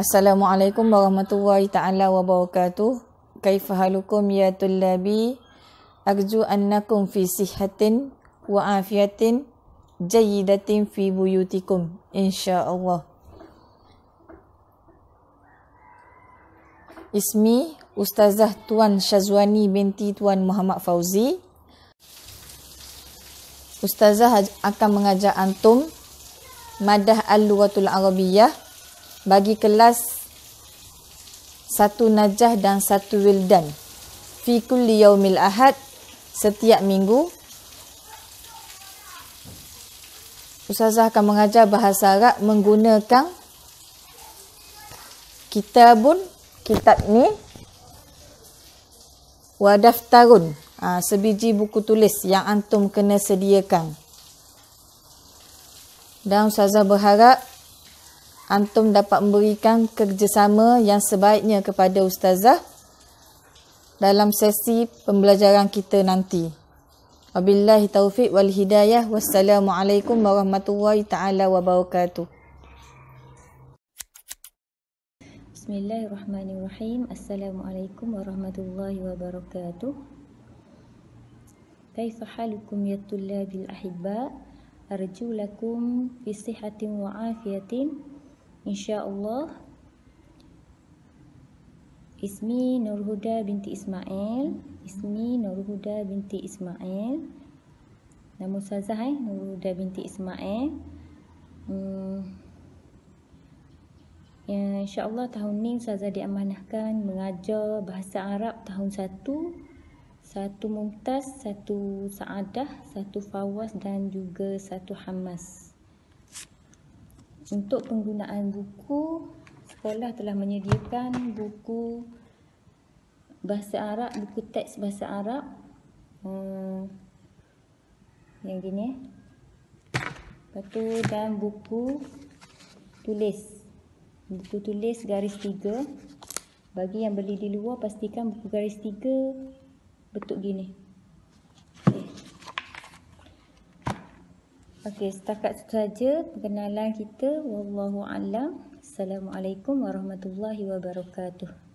Assalamualaikum warahmatullahi taala wabarakatuh. Kaifa halukum ya tullabi? Arju annakum fi sihatin wa afiyatin jayyidatin fi buyutikum insyaallah. Ismi Ustazah Tuan Syazwani binti Tuan Muhammad Fauzi. Ustazah akan mengajar antum madah al-lughatul arabiyyah bagi kelas satu najah dan satu wildan. Fi kulli yaumil ahad setiap minggu. Ustazah akan mengajar bahasa Arab menggunakan kitabun kitab ni wadaftarun ha, sebiji buku tulis yang antum kena sediakan. Dan Ustazah berharap antum dapat memberikan kerjasama yang sebaiknya kepada ustazah dalam sesi pembelajaran kita nanti. Wabillahi taufiq wal hidayah. Wassalamualaikum warahmatullahi taala wabarakatuh. Bismillahirrahmanirrahim. Assalamualaikum warahmatullahi wabarakatuh. Halukum ya tullabil ahibba? Arju lakum fi sihatin wa afiyatin insyaallah. Ismi Nurhuda binti Ismail. Ismi Nurhuda binti Ismail. Nama Ustazah eh? Nurhuda binti Ismail. Hmm. Ya, InsyaAllah tahun ni Ustazah diamanahkan mengajar bahasa Arab tahun satu. Satu Mumtaz, satu Saadah, satu Fawaz dan juga satu Hamas untuk penggunaan buku, sekolah telah menyediakan buku bahasa Arab, buku teks bahasa Arab. Hmm, yang gini. Lepas tu dan buku tulis. Buku tulis garis tiga. Bagi yang beli di luar, pastikan buku garis tiga bentuk gini. Okey, setakat itu saja perkenalan kita. Wallahu a'lam. Assalamualaikum warahmatullahi wabarakatuh.